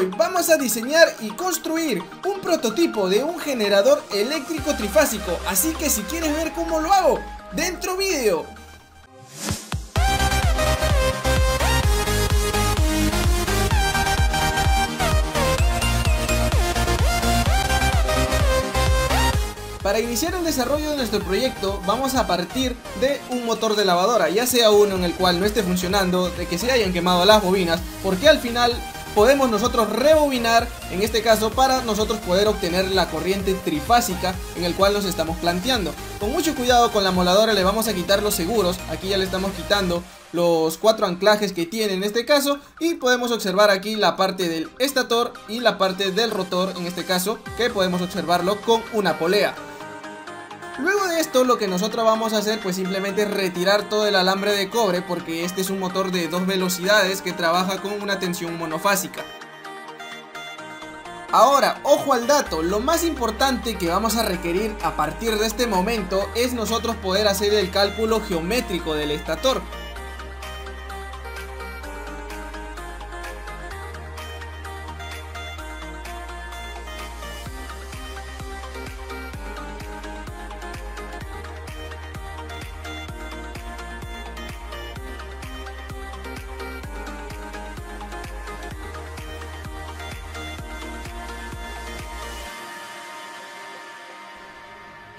hoy vamos a diseñar y construir un prototipo de un generador eléctrico trifásico, así que si quieres ver cómo lo hago, dentro vídeo. Para iniciar el desarrollo de nuestro proyecto vamos a partir de un motor de lavadora, ya sea uno en el cual no esté funcionando, de que se hayan quemado las bobinas, porque al final podemos nosotros rebobinar, en este caso para nosotros poder obtener la corriente trifásica en el cual nos estamos planteando. Con mucho cuidado con la moladora le vamos a quitar los seguros, aquí ya le estamos quitando los cuatro anclajes que tiene en este caso y podemos observar aquí la parte del estator y la parte del rotor en este caso que podemos observarlo con una polea. Luego de esto lo que nosotros vamos a hacer pues simplemente retirar todo el alambre de cobre porque este es un motor de dos velocidades que trabaja con una tensión monofásica. Ahora, ojo al dato, lo más importante que vamos a requerir a partir de este momento es nosotros poder hacer el cálculo geométrico del estator.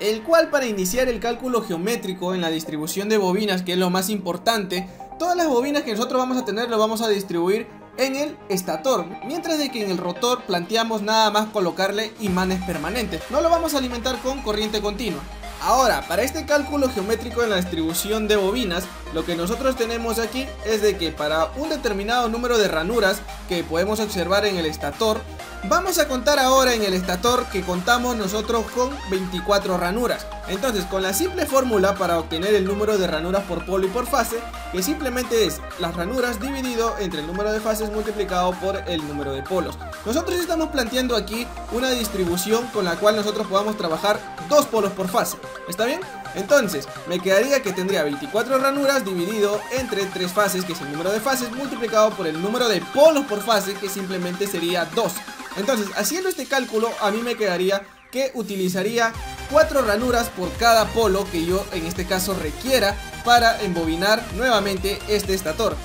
El cual para iniciar el cálculo geométrico en la distribución de bobinas, que es lo más importante, todas las bobinas que nosotros vamos a tener lo vamos a distribuir en el estator, mientras de que en el rotor planteamos nada más colocarle imanes permanentes, no lo vamos a alimentar con corriente continua. Ahora, para este cálculo geométrico en la distribución de bobinas, lo que nosotros tenemos aquí es de que para un determinado número de ranuras que podemos observar en el estator, Vamos a contar ahora en el estator que contamos nosotros con 24 ranuras. Entonces, con la simple fórmula para obtener el número de ranuras por polo y por fase, que simplemente es las ranuras dividido entre el número de fases multiplicado por el número de polos. Nosotros estamos planteando aquí una distribución con la cual nosotros podamos trabajar dos polos por fase. ¿Está bien? Entonces, me quedaría que tendría 24 ranuras dividido entre tres fases, que es el número de fases, multiplicado por el número de polos por fase, que simplemente sería 2. Entonces, haciendo este cálculo, a mí me quedaría que utilizaría cuatro ranuras por cada polo que yo en este caso requiera para embobinar nuevamente este estator.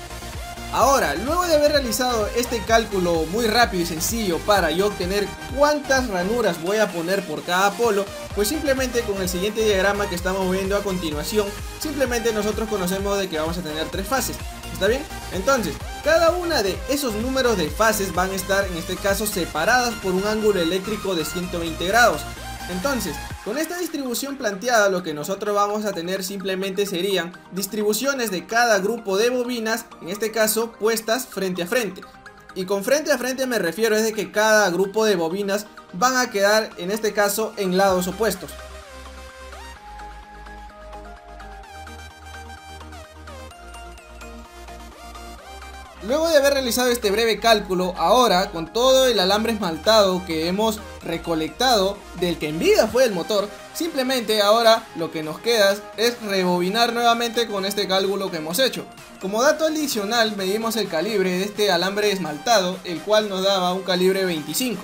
Ahora, luego de haber realizado este cálculo muy rápido y sencillo para yo obtener cuántas ranuras voy a poner por cada polo, pues simplemente con el siguiente diagrama que estamos viendo a continuación, simplemente nosotros conocemos de que vamos a tener tres fases. ¿Está bien? Entonces, cada una de esos números de fases van a estar en este caso separadas por un ángulo eléctrico de 120 grados. Entonces, con esta distribución planteada lo que nosotros vamos a tener simplemente serían distribuciones de cada grupo de bobinas, en este caso puestas frente a frente. Y con frente a frente me refiero es de que cada grupo de bobinas van a quedar en este caso en lados opuestos. Luego de haber realizado este breve cálculo, ahora con todo el alambre esmaltado que hemos recolectado del que en vida fue el motor, simplemente ahora lo que nos queda es rebobinar nuevamente con este cálculo que hemos hecho. Como dato adicional medimos el calibre de este alambre esmaltado, el cual nos daba un calibre 25.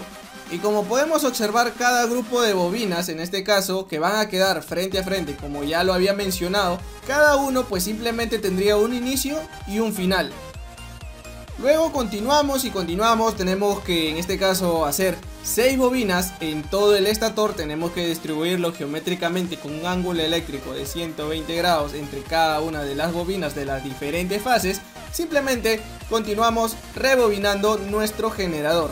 Y como podemos observar cada grupo de bobinas, en este caso, que van a quedar frente a frente, como ya lo había mencionado, cada uno pues simplemente tendría un inicio y un final. Luego continuamos y continuamos, tenemos que en este caso hacer 6 bobinas en todo el estator, tenemos que distribuirlo geométricamente con un ángulo eléctrico de 120 grados entre cada una de las bobinas de las diferentes fases, simplemente continuamos rebobinando nuestro generador.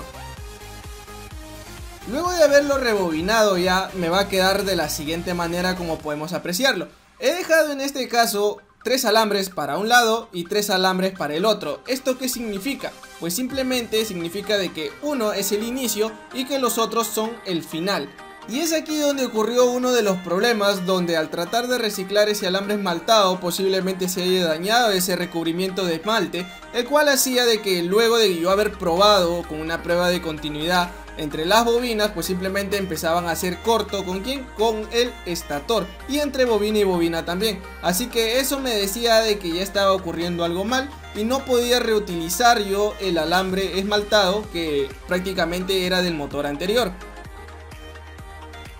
Luego de haberlo rebobinado ya me va a quedar de la siguiente manera como podemos apreciarlo. He dejado en este caso tres alambres para un lado y tres alambres para el otro. ¿Esto qué significa? Pues simplemente significa de que uno es el inicio y que los otros son el final. Y es aquí donde ocurrió uno de los problemas donde al tratar de reciclar ese alambre esmaltado posiblemente se haya dañado ese recubrimiento de esmalte, el cual hacía de que luego de yo haber probado con una prueba de continuidad entre las bobinas pues simplemente empezaban a hacer corto con quién con el estator. Y entre bobina y bobina también. Así que eso me decía de que ya estaba ocurriendo algo mal y no podía reutilizar yo el alambre esmaltado que prácticamente era del motor anterior.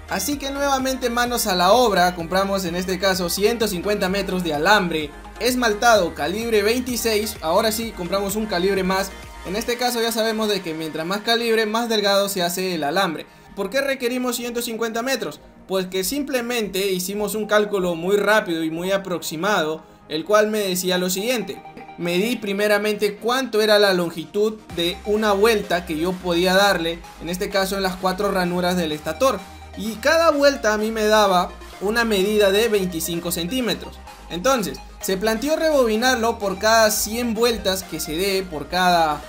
Así que nuevamente manos a la obra, compramos en este caso 150 metros de alambre esmaltado calibre 26, ahora sí compramos un calibre más, en este caso ya sabemos de que mientras más calibre más delgado se hace el alambre. ¿Por qué requerimos 150 metros? Pues que simplemente hicimos un cálculo muy rápido y muy aproximado, el cual me decía lo siguiente. Medí primeramente cuánto era la longitud de una vuelta que yo podía darle, en este caso en las cuatro ranuras del estator y cada vuelta a mí me daba una medida de 25 centímetros. Entonces, se planteó rebobinarlo por cada 100 vueltas que se dé por cada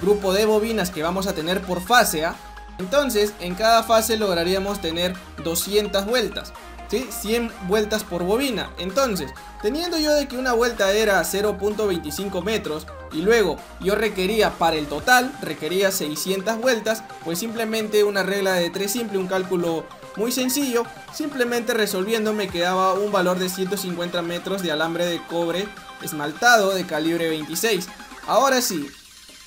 grupo de bobinas que vamos a tener por fase. Entonces, en cada fase lograríamos tener 200 vueltas. ¿sí? 100 vueltas por bobina. Entonces, teniendo yo de que una vuelta era 0.25 metros y luego yo requería para el total, requería 600 vueltas, pues simplemente una regla de 3 simple, un cálculo muy sencillo, simplemente resolviendo me quedaba un valor de 150 metros de alambre de cobre esmaltado de calibre 26. Ahora sí,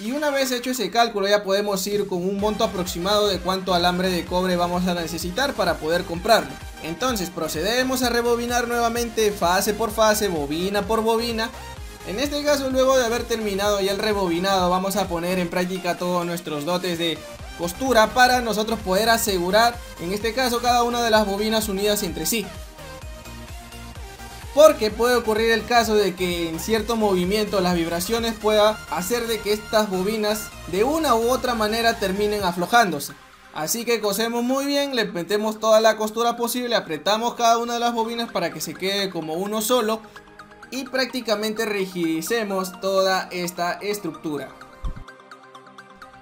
y una vez hecho ese cálculo ya podemos ir con un monto aproximado de cuánto alambre de cobre vamos a necesitar para poder comprarlo. Entonces procedemos a rebobinar nuevamente fase por fase, bobina por bobina. En este caso luego de haber terminado ya el rebobinado vamos a poner en práctica todos nuestros dotes de costura para nosotros poder asegurar en este caso cada una de las bobinas unidas entre sí. Porque puede ocurrir el caso de que en cierto movimiento las vibraciones pueda hacer de que estas bobinas de una u otra manera terminen aflojándose. Así que cosemos muy bien, le metemos toda la costura posible, apretamos cada una de las bobinas para que se quede como uno solo y prácticamente rigidicemos toda esta estructura.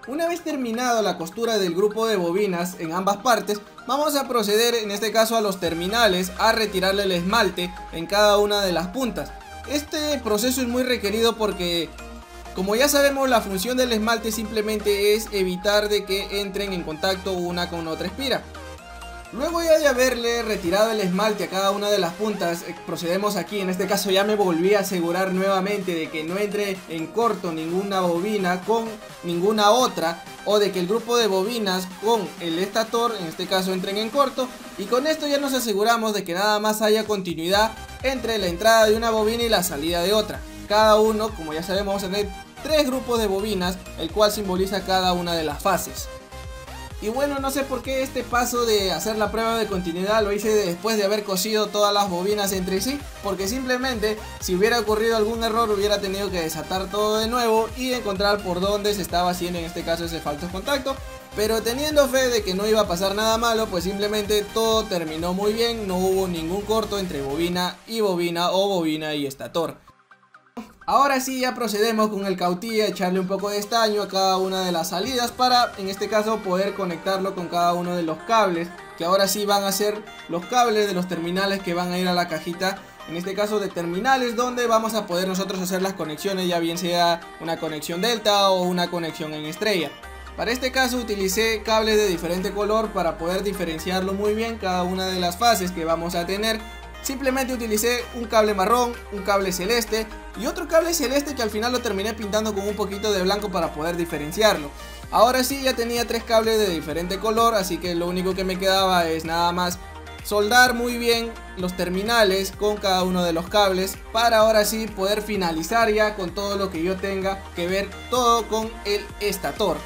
Una vez terminado la costura del grupo de bobinas en ambas partes, vamos a proceder en este caso a los terminales a retirarle el esmalte en cada una de las puntas. Este proceso es muy requerido porque como ya sabemos la función del esmalte simplemente es evitar de que entren en contacto una con otra espira. Luego ya de haberle retirado el esmalte a cada una de las puntas, eh, procedemos aquí, en este caso ya me volví a asegurar nuevamente de que no entre en corto ninguna bobina con ninguna otra o de que el grupo de bobinas con el estator, en este caso entren en corto y con esto ya nos aseguramos de que nada más haya continuidad entre la entrada de una bobina y la salida de otra. Cada uno, como ya sabemos, vamos a tener tres grupos de bobinas, el cual simboliza cada una de las fases. Y bueno, no sé por qué este paso de hacer la prueba de continuidad lo hice después de haber cosido todas las bobinas entre sí. Porque simplemente si hubiera ocurrido algún error hubiera tenido que desatar todo de nuevo y encontrar por dónde se estaba haciendo en este caso ese falso contacto. Pero teniendo fe de que no iba a pasar nada malo, pues simplemente todo terminó muy bien, no hubo ningún corto entre bobina y bobina o bobina y estator. Ahora sí ya procedemos con el cautilla, echarle un poco de estaño a cada una de las salidas para en este caso poder conectarlo con cada uno de los cables que ahora sí van a ser los cables de los terminales que van a ir a la cajita en este caso de terminales donde vamos a poder nosotros hacer las conexiones ya bien sea una conexión delta o una conexión en estrella. Para este caso utilicé cables de diferente color para poder diferenciarlo muy bien cada una de las fases que vamos a tener Simplemente utilicé un cable marrón, un cable celeste y otro cable celeste que al final lo terminé pintando con un poquito de blanco para poder diferenciarlo. Ahora sí ya tenía tres cables de diferente color, así que lo único que me quedaba es nada más soldar muy bien los terminales con cada uno de los cables para ahora sí poder finalizar ya con todo lo que yo tenga que ver todo con el estator.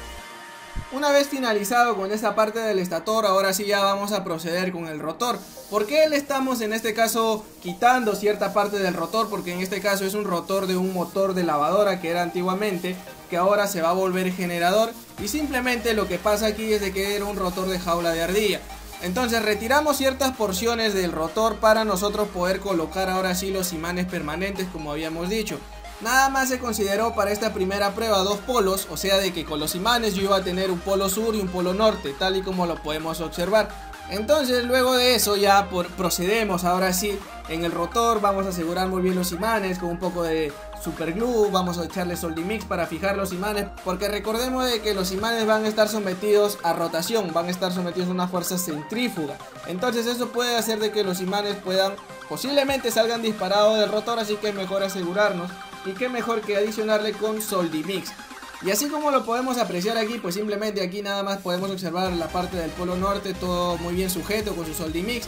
Una vez finalizado con esta parte del estator, ahora sí ya vamos a proceder con el rotor. ¿Por qué le estamos en este caso quitando cierta parte del rotor? Porque en este caso es un rotor de un motor de lavadora que era antiguamente, que ahora se va a volver generador. Y simplemente lo que pasa aquí es de que era un rotor de jaula de ardilla. Entonces retiramos ciertas porciones del rotor para nosotros poder colocar ahora sí los imanes permanentes como habíamos dicho. Nada más se consideró para esta primera prueba dos polos, o sea de que con los imanes yo iba a tener un polo sur y un polo norte, tal y como lo podemos observar. Entonces luego de eso ya procedemos ahora sí en el rotor, vamos a asegurar muy bien los imanes con un poco de super glue, vamos a echarle Soldimix para fijar los imanes, porque recordemos de que los imanes van a estar sometidos a rotación, van a estar sometidos a una fuerza centrífuga. Entonces eso puede hacer de que los imanes puedan, posiblemente salgan disparados del rotor, así que es mejor asegurarnos. Y qué mejor que adicionarle con Soldimix. Y así como lo podemos apreciar aquí, pues simplemente aquí nada más podemos observar la parte del polo norte, todo muy bien sujeto con su Soldimix.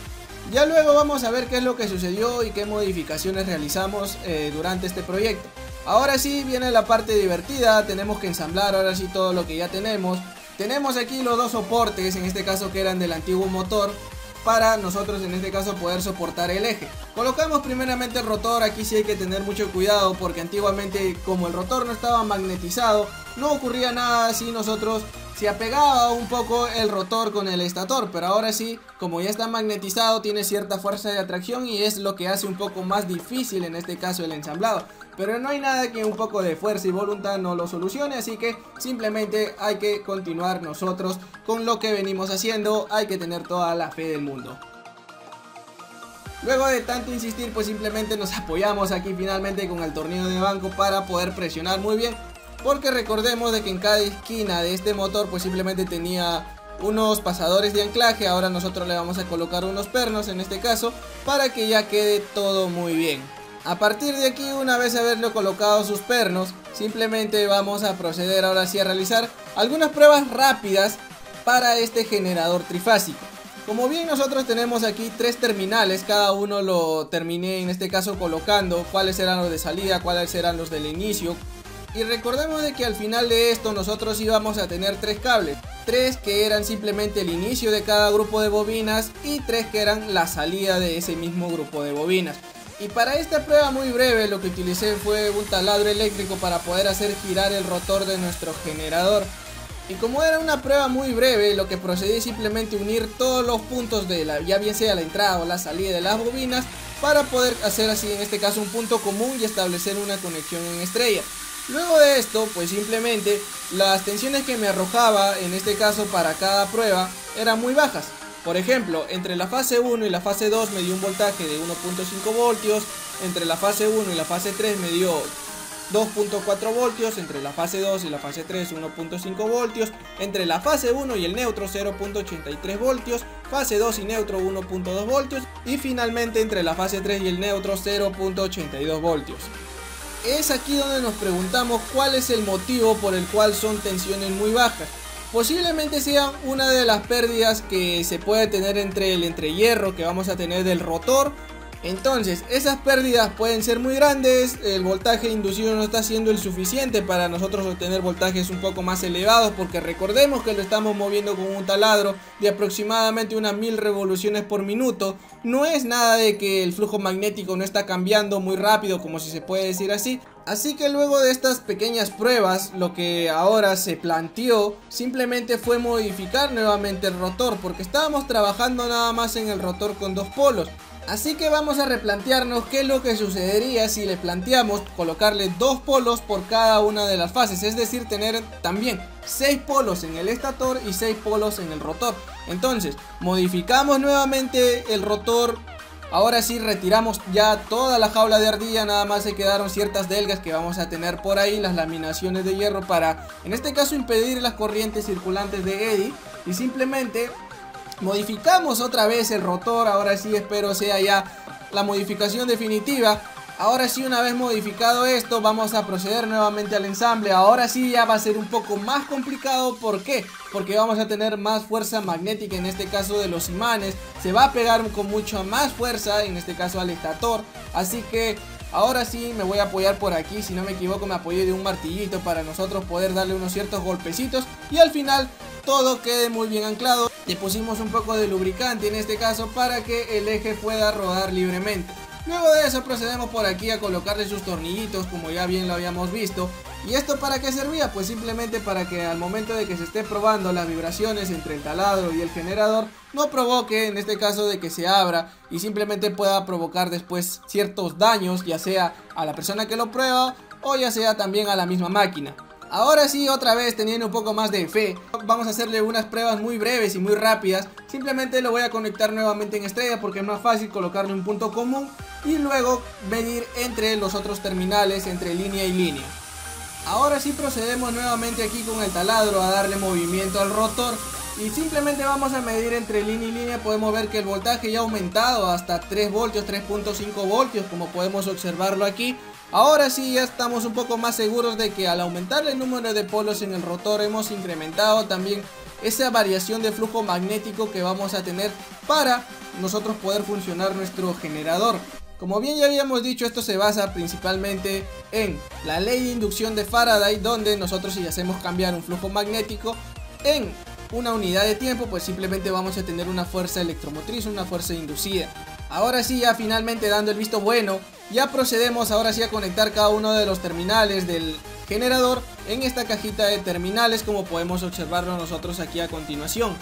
Ya luego vamos a ver qué es lo que sucedió y qué modificaciones realizamos eh, durante este proyecto. Ahora sí viene la parte divertida, tenemos que ensamblar ahora sí todo lo que ya tenemos. Tenemos aquí los dos soportes, en este caso que eran del antiguo motor, para nosotros en este caso poder soportar el eje. Colocamos primeramente el rotor, aquí sí hay que tener mucho cuidado porque antiguamente como el rotor no estaba magnetizado, no ocurría nada si nosotros se apegaba un poco el rotor con el estator, pero ahora sí, como ya está magnetizado, tiene cierta fuerza de atracción y es lo que hace un poco más difícil en este caso el ensamblado. Pero no hay nada que un poco de fuerza y voluntad no lo solucione, así que simplemente hay que continuar nosotros con lo que venimos haciendo, hay que tener toda la fe del mundo. Luego de tanto insistir, pues simplemente nos apoyamos aquí finalmente con el tornillo de banco para poder presionar muy bien porque recordemos de que en cada esquina de este motor pues simplemente tenía unos pasadores de anclaje. Ahora nosotros le vamos a colocar unos pernos en este caso para que ya quede todo muy bien. A partir de aquí, una vez haberle colocado sus pernos, simplemente vamos a proceder ahora sí a realizar algunas pruebas rápidas para este generador trifásico. Como bien nosotros tenemos aquí tres terminales, cada uno lo terminé en este caso colocando cuáles eran los de salida, cuáles eran los del inicio, y recordemos de que al final de esto nosotros íbamos a tener tres cables. Tres que eran simplemente el inicio de cada grupo de bobinas y tres que eran la salida de ese mismo grupo de bobinas. Y para esta prueba muy breve lo que utilicé fue un taladro eléctrico para poder hacer girar el rotor de nuestro generador. Y como era una prueba muy breve, lo que procedí simplemente unir todos los puntos de la, ya bien sea la entrada o la salida de las bobinas, para poder hacer así en este caso un punto común y establecer una conexión en estrella. Luego de esto, pues simplemente las tensiones que me arrojaba, en este caso para cada prueba, eran muy bajas. Por ejemplo, entre la fase 1 y la fase 2 me dio un voltaje de 1.5 voltios, entre la fase 1 y la fase 3 me dio 2.4 voltios, entre la fase 2 y la fase 3 1.5 voltios, entre la fase 1 y el neutro 0.83 voltios, fase 2 y neutro 1.2 voltios y finalmente entre la fase 3 y el neutro 0.82 voltios. Es aquí donde nos preguntamos cuál es el motivo por el cual son tensiones muy bajas. Posiblemente sea una de las pérdidas que se puede tener entre el entrehierro que vamos a tener del rotor entonces, esas pérdidas pueden ser muy grandes, el voltaje inducido no está siendo el suficiente para nosotros obtener voltajes un poco más elevados porque recordemos que lo estamos moviendo con un taladro de aproximadamente unas mil revoluciones por minuto. No es nada de que el flujo magnético no está cambiando muy rápido como si se puede decir así. Así que luego de estas pequeñas pruebas, lo que ahora se planteó simplemente fue modificar nuevamente el rotor porque estábamos trabajando nada más en el rotor con dos polos. Así que vamos a replantearnos qué es lo que sucedería si le planteamos colocarle dos polos por cada una de las fases, es decir, tener también 6 polos en el estator y 6 polos en el rotor. Entonces, modificamos nuevamente el rotor. Ahora sí retiramos ya toda la jaula de ardilla, nada más se quedaron ciertas delgas que vamos a tener por ahí, las laminaciones de hierro para, en este caso, impedir las corrientes circulantes de Eddy y simplemente Modificamos otra vez el rotor, ahora sí espero sea ya la modificación definitiva. Ahora sí, una vez modificado esto, vamos a proceder nuevamente al ensamble. Ahora sí ya va a ser un poco más complicado. ¿Por qué? Porque vamos a tener más fuerza magnética, en este caso de los imanes. Se va a pegar con mucha más fuerza, en este caso al estator. Así que ahora sí me voy a apoyar por aquí. Si no me equivoco, me apoyé de un martillito para nosotros poder darle unos ciertos golpecitos. Y al final todo quede muy bien anclado. Le pusimos un poco de lubricante en este caso para que el eje pueda rodar libremente. Luego de eso procedemos por aquí a colocarle sus tornillitos como ya bien lo habíamos visto. ¿Y esto para qué servía? Pues simplemente para que al momento de que se esté probando las vibraciones entre el taladro y el generador no provoque en este caso de que se abra y simplemente pueda provocar después ciertos daños ya sea a la persona que lo prueba o ya sea también a la misma máquina. Ahora sí, otra vez teniendo un poco más de fe, vamos a hacerle unas pruebas muy breves y muy rápidas. Simplemente lo voy a conectar nuevamente en estrella porque es más fácil colocarle un punto común y luego medir entre los otros terminales, entre línea y línea. Ahora sí procedemos nuevamente aquí con el taladro a darle movimiento al rotor y simplemente vamos a medir entre línea y línea podemos ver que el voltaje ya ha aumentado hasta 3 voltios 3.5 voltios como podemos observarlo aquí ahora sí ya estamos un poco más seguros de que al aumentar el número de polos en el rotor hemos incrementado también esa variación de flujo magnético que vamos a tener para nosotros poder funcionar nuestro generador como bien ya habíamos dicho, esto se basa principalmente en la ley de inducción de Faraday, donde nosotros si hacemos cambiar un flujo magnético en una unidad de tiempo, pues simplemente vamos a tener una fuerza electromotriz, una fuerza inducida. Ahora sí, ya finalmente dando el visto bueno, ya procedemos ahora sí a conectar cada uno de los terminales del generador en esta cajita de terminales como podemos observarlo nosotros aquí a continuación.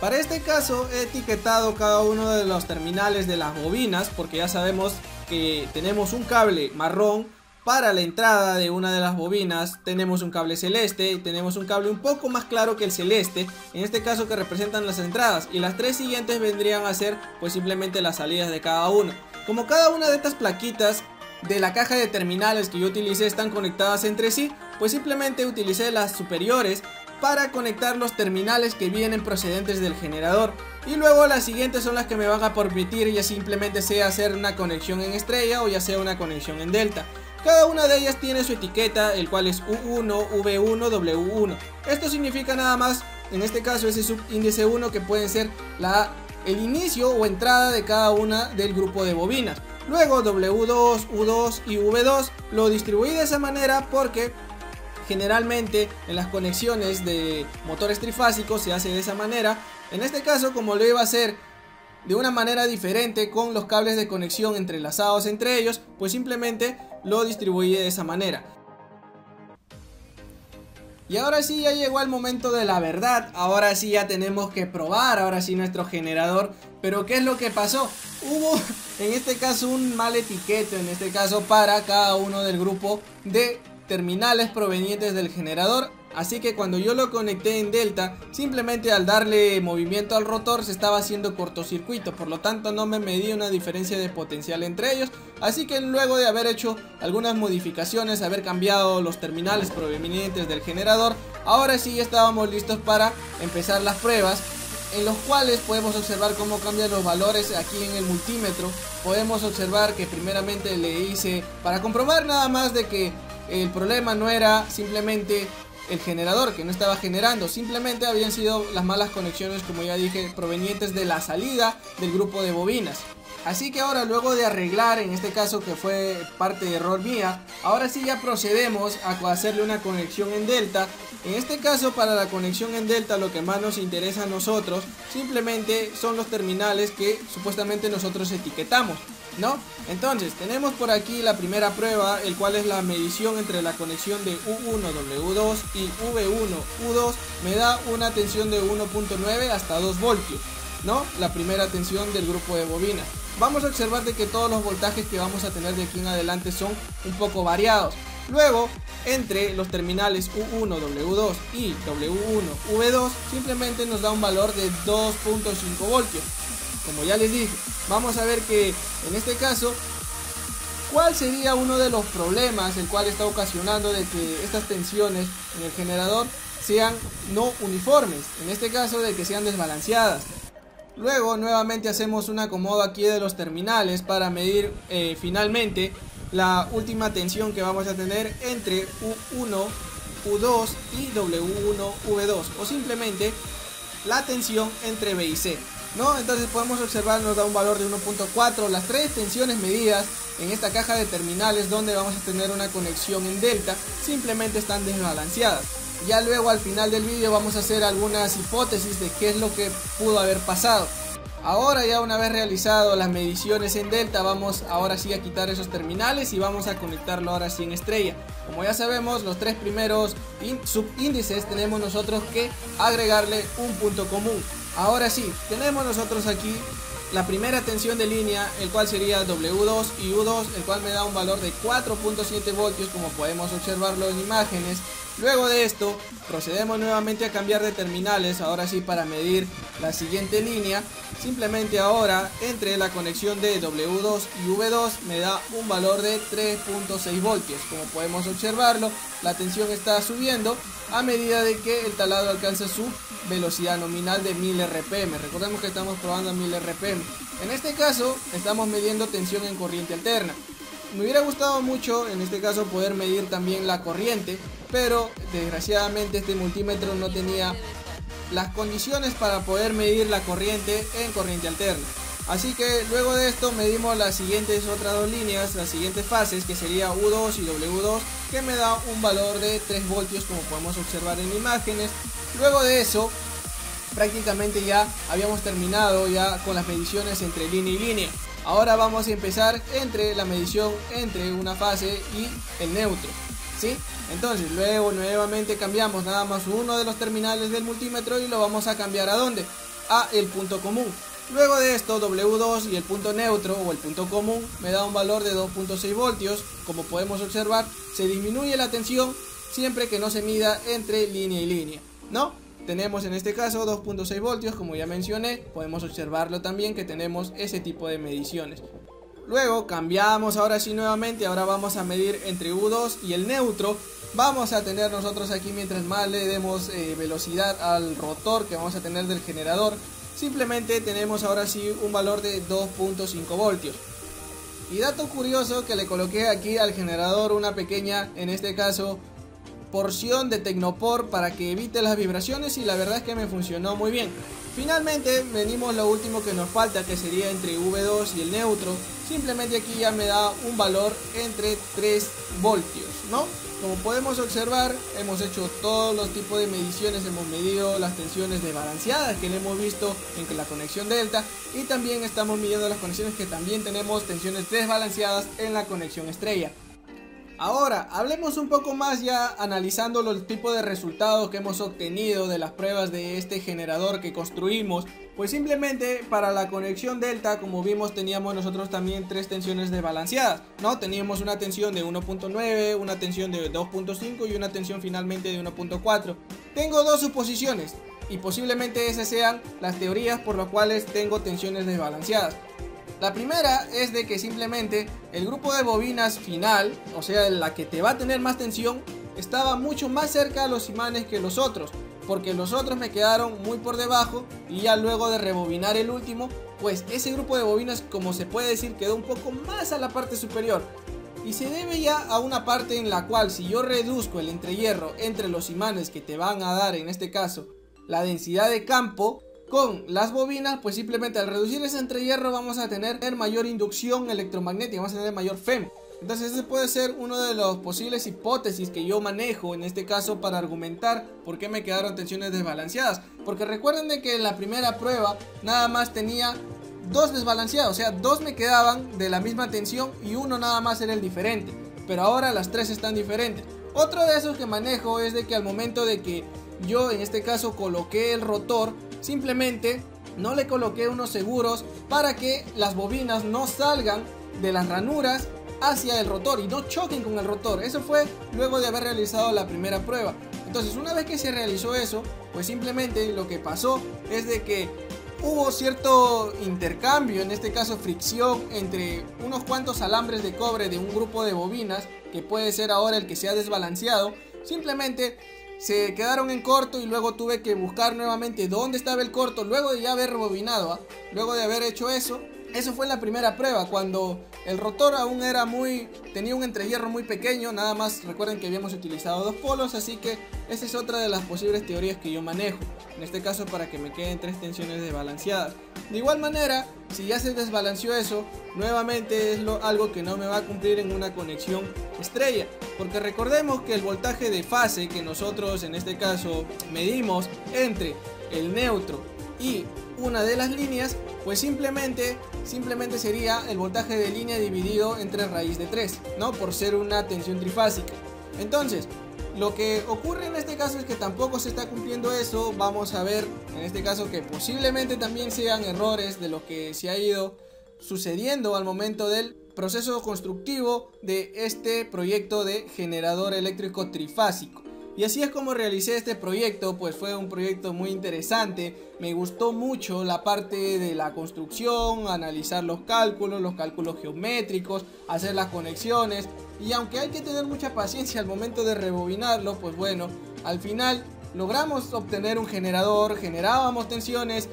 Para este caso he etiquetado cada uno de los terminales de las bobinas porque ya sabemos que tenemos un cable marrón para la entrada de una de las bobinas tenemos un cable celeste y tenemos un cable un poco más claro que el celeste, en este caso que representan las entradas y las tres siguientes vendrían a ser pues simplemente las salidas de cada uno. Como cada una de estas plaquitas de la caja de terminales que yo utilicé están conectadas entre sí, pues simplemente utilicé las superiores para conectar los terminales que vienen procedentes del generador y luego las siguientes son las que me van a permitir ya simplemente sea hacer una conexión en estrella o ya sea una conexión en delta. Cada una de ellas tiene su etiqueta, el cual es U1, V1, W1. Esto significa nada más, en este caso ese subíndice 1 que puede ser la, el inicio o entrada de cada una del grupo de bobinas. Luego W2, U2 y V2 lo distribuí de esa manera porque generalmente en las conexiones de motores trifásicos se hace de esa manera. En este caso como lo iba a hacer de una manera diferente con los cables de conexión entrelazados entre ellos, pues simplemente lo distribuí de esa manera. Y ahora sí ya llegó el momento de la verdad, ahora sí ya tenemos que probar, ahora sí nuestro generador, pero ¿qué es lo que pasó? Hubo en este caso un mal etiquete, en este caso para cada uno del grupo de terminales provenientes del generador Así que cuando yo lo conecté en delta, simplemente al darle movimiento al rotor se estaba haciendo cortocircuito, por lo tanto no me medí una diferencia de potencial entre ellos. Así que luego de haber hecho algunas modificaciones, haber cambiado los terminales provenientes del generador, ahora sí estábamos listos para empezar las pruebas en los cuales podemos observar cómo cambian los valores aquí en el multímetro. Podemos observar que primeramente le hice para comprobar nada más de que el problema no era simplemente el generador que no estaba generando, simplemente habían sido las malas conexiones, como ya dije, provenientes de la salida del grupo de bobinas. Así que ahora luego de arreglar, en este caso que fue parte de error mía, ahora sí ya procedemos a hacerle una conexión en delta. En este caso para la conexión en delta lo que más nos interesa a nosotros simplemente son los terminales que supuestamente nosotros etiquetamos. ¿No? Entonces, tenemos por aquí la primera prueba, el cual es la medición entre la conexión de U1, W2 y V1, U2, me da una tensión de 1.9 hasta 2 voltios, ¿no? La primera tensión del grupo de bobina. Vamos a observar de que todos los voltajes que vamos a tener de aquí en adelante son un poco variados. Luego, entre los terminales U1, W2 y W1, V2, simplemente nos da un valor de 2.5 voltios como ya les dije, vamos a ver que en este caso, ¿cuál sería uno de los problemas el cual está ocasionando de que estas tensiones en el generador sean no uniformes? En este caso de que sean desbalanceadas. Luego nuevamente hacemos un acomodo aquí de los terminales para medir eh, finalmente la última tensión que vamos a tener entre U1, U2 y W1, V2 o simplemente la tensión entre B y C. ¿no? Entonces podemos observar, nos da un valor de 1.4, las tres tensiones medidas en esta caja de terminales donde vamos a tener una conexión en delta, simplemente están desbalanceadas. Ya luego al final del vídeo vamos a hacer algunas hipótesis de qué es lo que pudo haber pasado. Ahora ya una vez realizado las mediciones en delta vamos ahora sí a quitar esos terminales y vamos a conectarlo ahora sí en estrella. Como ya sabemos los tres primeros subíndices tenemos nosotros que agregarle un punto común. Ahora sí, tenemos nosotros aquí la primera tensión de línea, el cual sería W2 y U2, el cual me da un valor de 4.7 voltios como podemos observarlo en imágenes. Luego de esto, procedemos nuevamente a cambiar de terminales, ahora sí para medir la siguiente línea. Simplemente ahora, entre la conexión de W2 y V2, me da un valor de 3.6 voltios. Como podemos observarlo, la tensión está subiendo a medida de que el talado alcanza su velocidad nominal de 1000 RPM. Recordemos que estamos probando a 1000 RPM. En este caso, estamos midiendo tensión en corriente alterna. Me hubiera gustado mucho en este caso poder medir también la corriente, pero desgraciadamente este multímetro no tenía las condiciones para poder medir la corriente en corriente alterna. Así que luego de esto medimos las siguientes otras dos líneas, las siguientes fases que sería U2 y W2 que me da un valor de 3 voltios como podemos observar en imágenes. Luego de eso prácticamente ya habíamos terminado ya con las mediciones entre línea y línea. Ahora vamos a empezar entre la medición entre una fase y el neutro. Entonces luego nuevamente cambiamos nada más uno de los terminales del multímetro y lo vamos a cambiar a dónde? A el punto común. Luego de esto W2 y el punto neutro o el punto común me da un valor de 2.6 voltios. Como podemos observar se disminuye la tensión siempre que no se mida entre línea y línea. ¿No? Tenemos en este caso 2.6 voltios, como ya mencioné, podemos observarlo también que tenemos ese tipo de mediciones. Luego cambiamos ahora sí nuevamente, ahora vamos a medir entre U2 y el neutro. Vamos a tener nosotros aquí mientras más le demos eh, velocidad al rotor que vamos a tener del generador, simplemente tenemos ahora sí un valor de 2.5 voltios. Y dato curioso que le coloqué aquí al generador una pequeña, en este caso, porción de Tecnopor para que evite las vibraciones y la verdad es que me funcionó muy bien. Finalmente venimos lo último que nos falta que sería entre V2 y el neutro. Simplemente aquí ya me da un valor entre 3 voltios, ¿no? Como podemos observar, hemos hecho todos los tipos de mediciones, hemos medido las tensiones desbalanceadas que le hemos visto en la conexión delta y también estamos midiendo las conexiones que también tenemos tensiones desbalanceadas en la conexión estrella. Ahora, hablemos un poco más ya analizando los tipos de resultados que hemos obtenido de las pruebas de este generador que construimos. Pues simplemente para la conexión delta, como vimos, teníamos nosotros también tres tensiones desbalanceadas, ¿no? Teníamos una tensión de 1.9, una tensión de 2.5 y una tensión finalmente de 1.4. Tengo dos suposiciones y posiblemente esas sean las teorías por las cuales tengo tensiones desbalanceadas. La primera es de que simplemente el grupo de bobinas final, o sea, la que te va a tener más tensión, estaba mucho más cerca de los imanes que los otros, porque los otros me quedaron muy por debajo y ya luego de rebobinar el último, pues ese grupo de bobinas, como se puede decir, quedó un poco más a la parte superior. Y se debe ya a una parte en la cual si yo reduzco el entrehierro entre los imanes que te van a dar en este caso la densidad de campo, con las bobinas, pues simplemente al reducir ese entrehierro vamos a tener mayor inducción electromagnética, vamos a tener mayor FEM. Entonces ese puede ser uno de los posibles hipótesis que yo manejo en este caso para argumentar por qué me quedaron tensiones desbalanceadas. Porque recuerden de que en la primera prueba nada más tenía dos desbalanceados, o sea, dos me quedaban de la misma tensión y uno nada más era el diferente. Pero ahora las tres están diferentes. Otro de esos que manejo es de que al momento de que yo en este caso coloqué el rotor, Simplemente no le coloqué unos seguros para que las bobinas no salgan de las ranuras hacia el rotor y no choquen con el rotor. Eso fue luego de haber realizado la primera prueba. Entonces una vez que se realizó eso, pues simplemente lo que pasó es de que hubo cierto intercambio, en este caso fricción, entre unos cuantos alambres de cobre de un grupo de bobinas, que puede ser ahora el que se ha desbalanceado. Simplemente se quedaron en corto y luego tuve que buscar nuevamente dónde estaba el corto luego de ya haber rebobinado. ¿ah? Luego de haber hecho eso, eso fue la primera prueba, cuando el rotor aún era muy, tenía un entrehierro muy pequeño, nada más recuerden que habíamos utilizado dos polos, así que esa es otra de las posibles teorías que yo manejo, en este caso para que me queden tres tensiones desbalanceadas. De igual manera, si ya se desbalanceó eso, nuevamente es lo, algo que no me va a cumplir en una conexión estrella, porque recordemos que el voltaje de fase que nosotros en este caso medimos entre el neutro y una de las líneas, pues simplemente, simplemente sería el voltaje de línea dividido entre raíz de 3, ¿no? Por ser una tensión trifásica. Entonces, Lo que ocurre en este caso es que tampoco se está cumpliendo eso. Vamos a ver en este caso que posiblemente también sean errores de lo que se ha ido sucediendo al momento del proceso constructivo de este proyecto de generador eléctrico trifásico. Y así es como realicé este proyecto, pues fue un proyecto muy interesante. Me gustó mucho la parte de la construcción, analizar los cálculos, los cálculos geométricos, hacer las conexiones. Y aunque hay que tener mucha paciencia al momento de rebobinarlo, pues bueno, al final logramos obtener un generador, generábamos tensiones.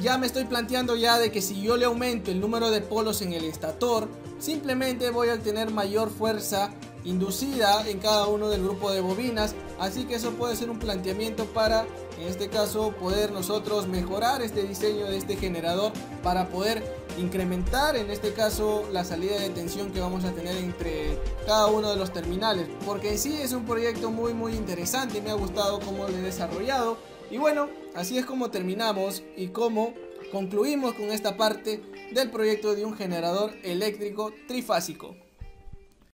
Ya me estoy planteando ya de que si yo le aumento el número de polos en el estator, simplemente voy a obtener mayor fuerza inducida en cada uno del grupo de bobinas así que eso puede ser un planteamiento para en este caso poder nosotros mejorar este diseño de este generador para poder incrementar en este caso la salida de tensión que vamos a tener entre cada uno de los terminales porque en sí es un proyecto muy muy interesante me ha gustado cómo lo he desarrollado. Y bueno así es como terminamos y cómo concluimos con esta parte del proyecto de un generador eléctrico trifásico